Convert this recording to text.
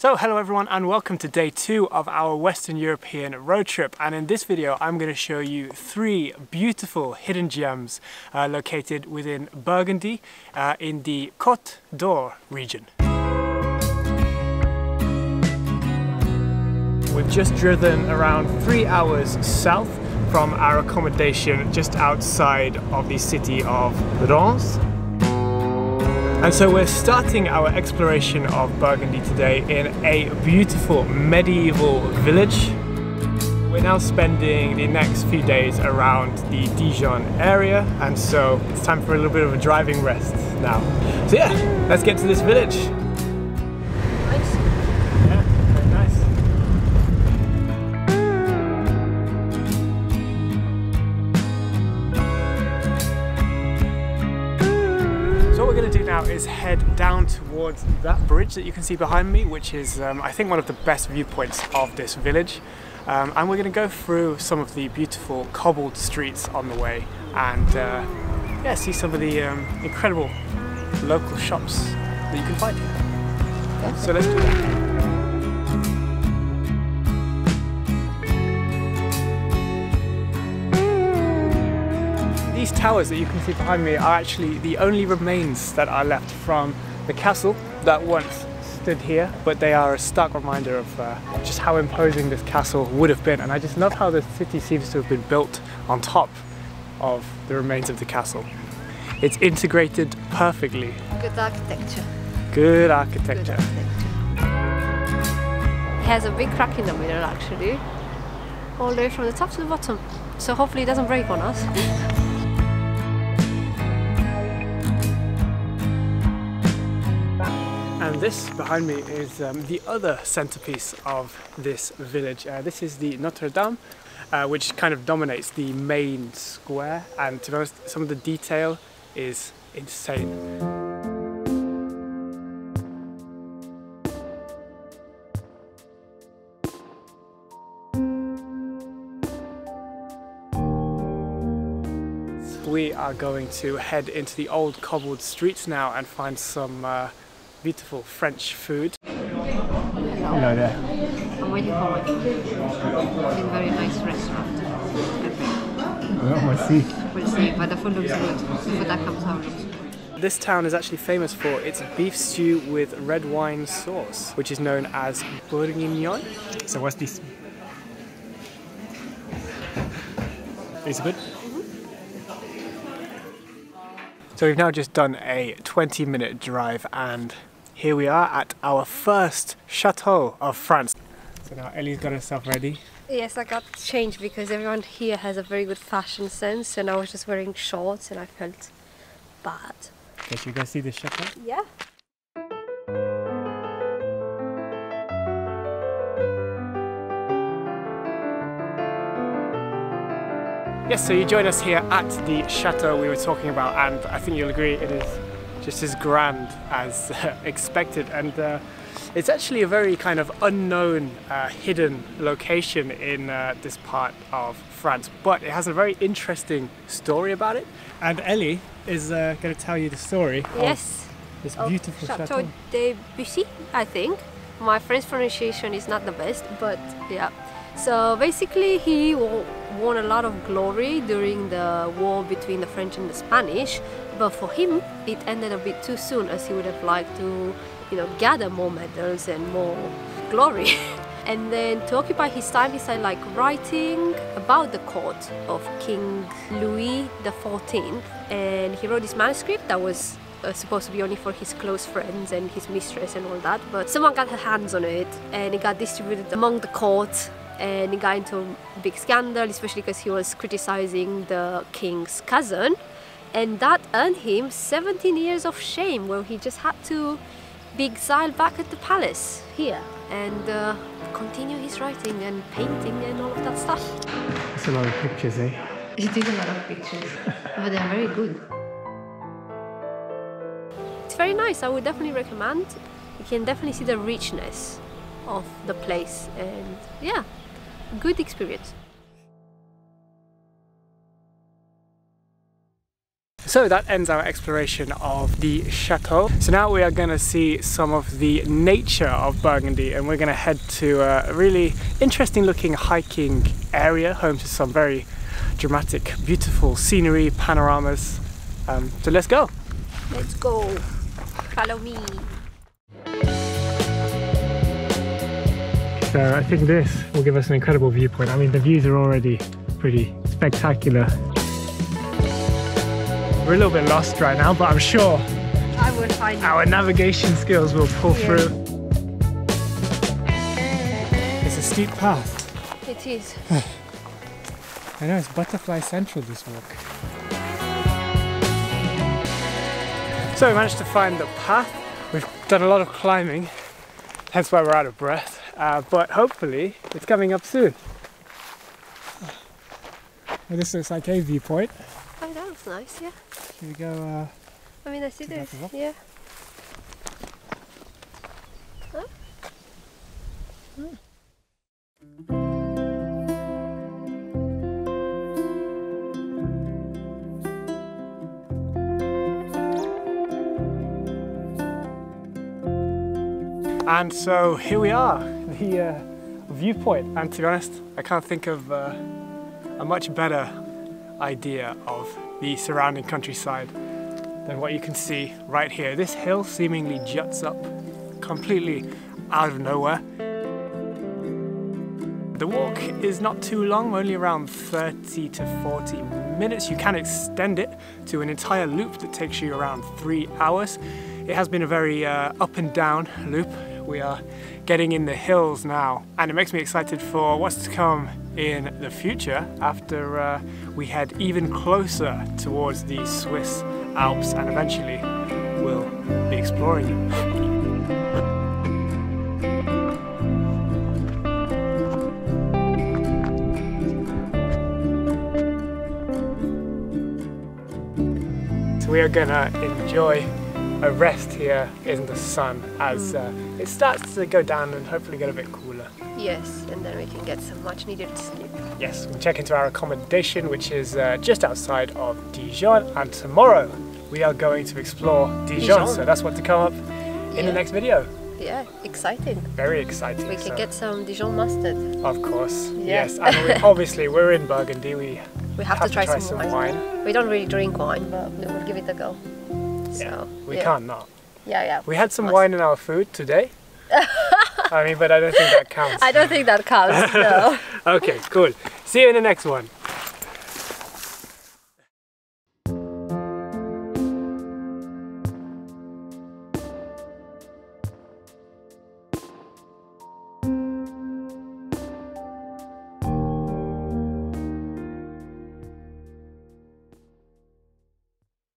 So hello everyone and welcome to day two of our Western European road trip and in this video I'm going to show you three beautiful hidden gems uh, located within Burgundy uh, in the Côte d'Or region. We've just driven around three hours south from our accommodation just outside of the city of Reims and so we're starting our exploration of Burgundy today in a beautiful medieval village. We're now spending the next few days around the Dijon area and so it's time for a little bit of a driving rest now. So yeah, let's get to this village. Is head down towards that bridge that you can see behind me, which is, um, I think, one of the best viewpoints of this village. Um, and we're going to go through some of the beautiful cobbled streets on the way and uh, yeah, see some of the um, incredible local shops that you can find here. So let's do that. Towers that you can see behind me are actually the only remains that are left from the castle that once stood here, but they are a stark reminder of uh, just how imposing this castle would have been. And I just love how the city seems to have been built on top of the remains of the castle. It's integrated perfectly. Good architecture. Good architecture. Good architecture. It has a big crack in the middle actually, all the way from the top to the bottom. So hopefully it doesn't break on us. And this behind me is um, the other centerpiece of this village. Uh, this is the Notre Dame, uh, which kind of dominates the main square. And to be honest, some of the detail is insane. we are going to head into the old cobbled streets now and find some uh, beautiful French food. Hello there. I'm waiting for my food. In a very nice restaurant. Well, we'll see. We'll see, but the food looks good. The food that comes out looks good. This town is actually famous for its beef stew with red wine sauce, which is known as bourguignon. So what's this? Is it good? So we've now just done a 20 minute drive and here we are at our first chateau of France. So now Ellie's got herself ready. Yes, I got changed because everyone here has a very good fashion sense and I was just wearing shorts and I felt bad. Okay, should we go see the chateau? Yeah. Yes, so you join us here at the chateau we were talking about and I think you'll agree it is just as grand as uh, expected. And uh, it's actually a very kind of unknown uh, hidden location in uh, this part of France but it has a very interesting story about it. And Ellie is uh, going to tell you the story yes. this beautiful Chateau, chateau. de Bussy I think. My French pronunciation is not the best but yeah so basically he won a lot of glory during the war between the French and the Spanish, but for him it ended a bit too soon as he would have liked to, you know, gather more medals and more glory. and then to occupy his time he started like writing about the court of King Louis XIV and he wrote this manuscript that was uh, supposed to be only for his close friends and his mistress and all that but someone got her hands on it and it got distributed among the court and he got into a big scandal, especially because he was criticizing the king's cousin. And that earned him 17 years of shame, where he just had to be exiled back at the palace here and uh, continue his writing and painting and all of that stuff. It's a lot of pictures, eh? It is a lot of pictures, but they're very good. It's very nice, I would definitely recommend. You can definitely see the richness of the place and yeah, good experience. So that ends our exploration of the chateau. So now we are going to see some of the nature of Burgundy and we're going to head to a really interesting looking hiking area home to some very dramatic, beautiful scenery, panoramas. Um, so let's go. Let's go. Follow me. So uh, I think this will give us an incredible viewpoint. I mean, the views are already pretty spectacular. We're a little bit lost right now, but I'm sure I will find our navigation skills will pull Yeah. through. It's a steep path. It is. I know it's butterfly central this walk. So we managed to find the path. We've done a lot of climbing, hence why we're out of breath. Uh, but hopefully it's coming up soon. Well, this looks like a viewpoint. Oh, that looks nice, yeah. Should we go? Uh, I mean, I see Should we this. have? Yeah. And so here we are, the uh, viewpoint. And to be honest, I can't think of uh, a much better idea of the surrounding countryside than what you can see right here. This hill seemingly juts up completely out of nowhere. The walk is not too long, only around 30 to 40 minutes. You can extend it to an entire loop that takes you around three hours. It has been a very uh, up and down loop. We are getting in the hills now, and it makes me excited for what's to come in the future after uh, we head even closer towards the Swiss Alps and eventually we'll be exploring them. So we are gonna enjoy a rest here in the sun as uh, it starts to go down and hopefully get a bit cooler. Yes, and then we can get some much needed sleep. Yes, we'll check into our accommodation, which is uh, just outside of Dijon, and tomorrow we are going to explore Dijon. Dijon. So that's what to come up in Yeah. the next video. Yeah, exciting. Very exciting. We can so- get some Dijon mustard. of course, Yeah. yes, and we, obviously we're in Burgundy. We We have, have to try, some, wine. wine. We don't really drink wine, but we will give it a go. So, Yeah, we yeah. can't not. Yeah, yeah. We had some Must. wine in our food today. I mean, but I don't think that counts. I don't think that counts. no. Okay, cool. See you in the next one.